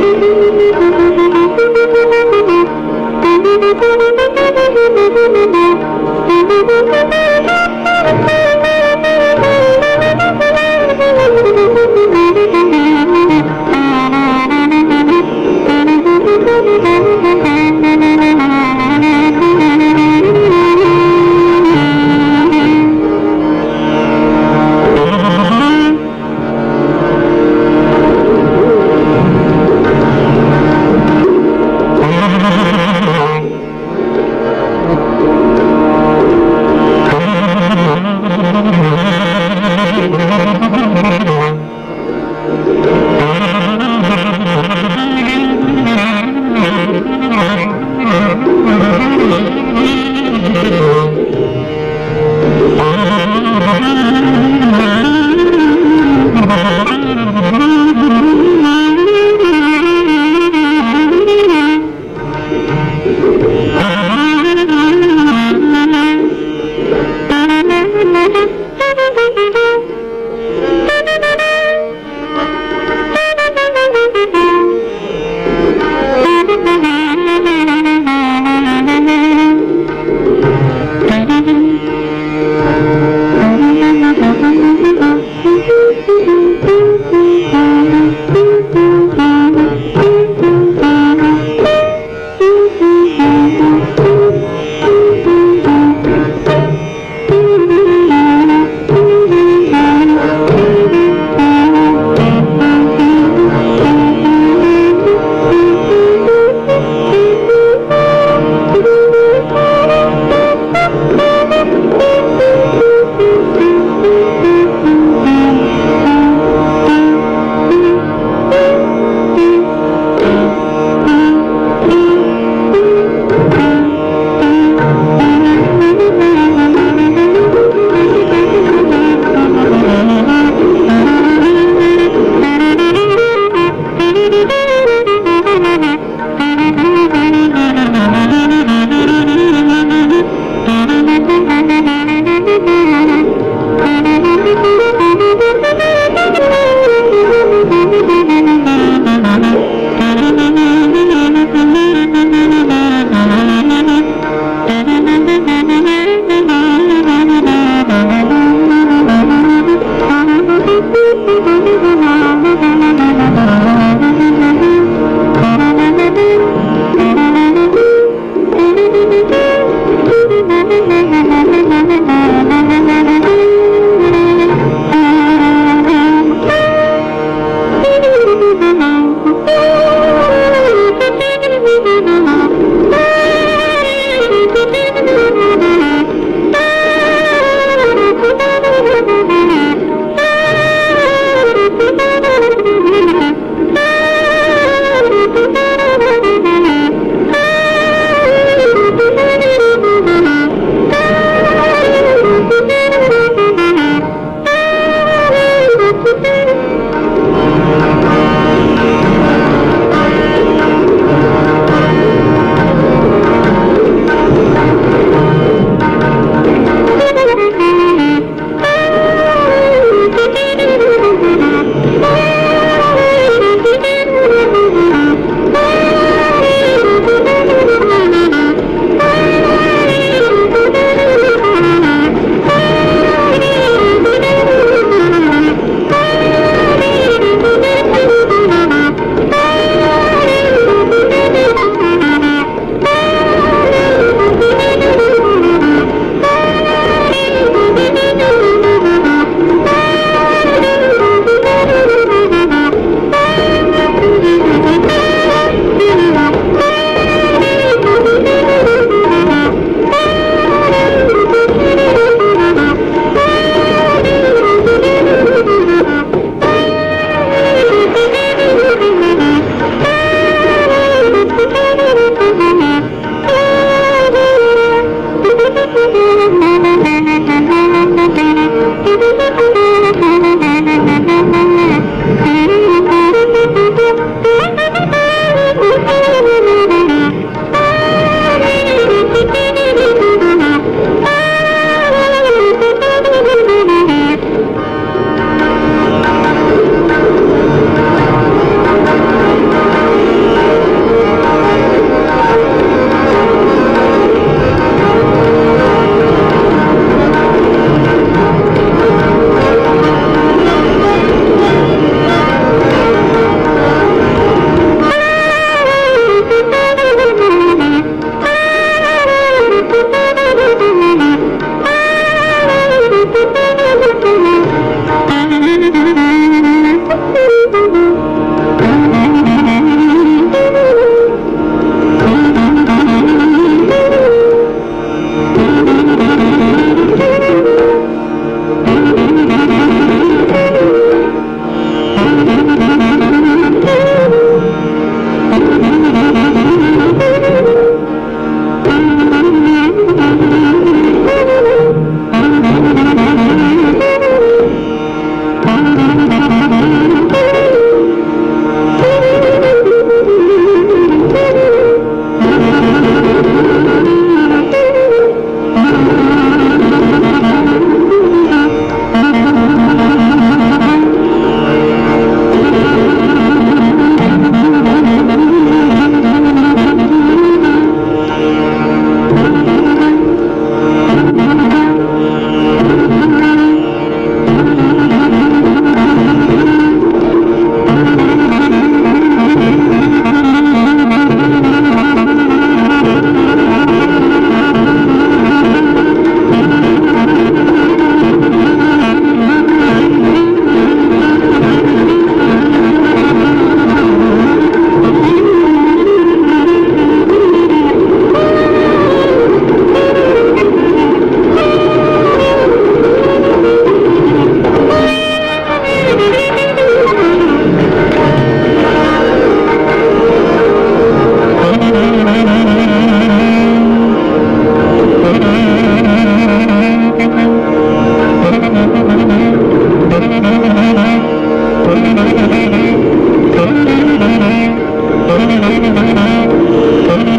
Thank you.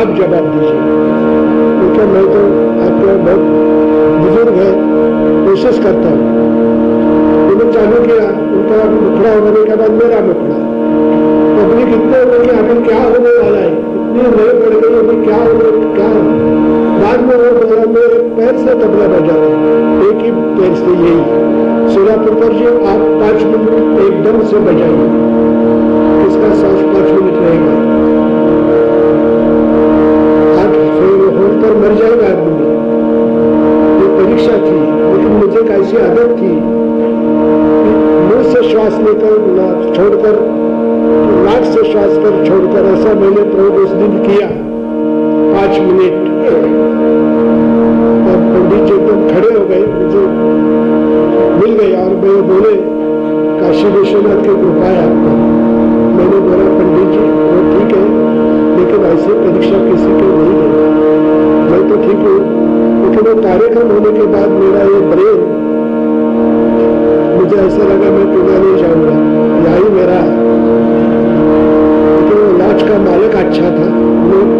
आप जवाब दीजिए। क्योंकि मैं तो आपके बहुत बुज़ुर्ग है, कोशिश करता हूँ। उन्होंने चालू किया उनका मुखड़ा होने के बाद मेरा मुखड़ा। पब्लिक इतने हो गए अभी क्या होने वाला है इतनी नए पड़ गई अभी क्या होने क्या बाद में वो बोला मेरे पैर से तबला बजा एक ही पैर से यही। सोलापुर पर जी, आप पाँच मिनट एकदम से बजाइए। किसका सांस पाँच मिनट रहेगा? पर मर जाएगा आदमी ये परीक्षा थी, लेकिन मुझे एक ऐसी आदत थी। मुँह से श्वास लेकर छोड़कर नाक से श्वास कर छोड़कर, ऐसा मैंने प्रयोग उस दिन किया। पाँच मिनट। और पंडित जी एकदम खड़े हो गए, मुझे मिल गए और मैं बोले, काशी विश्वनाथ की कृपा है आपको। मैंने बोला, पंडित जी ठीक है लेकिन ऐसे परीक्षा किसी के नहीं है मैं तो ठीक हूँ। लेकिन वो कार्यक्रम होने के बाद मेरा ये ब्रेन मुझे ऐसा लगा मैं पूरा नहीं जाऊँगा। यही मेरा है। लेकिन वो लाज का मालिक अच्छा था। वो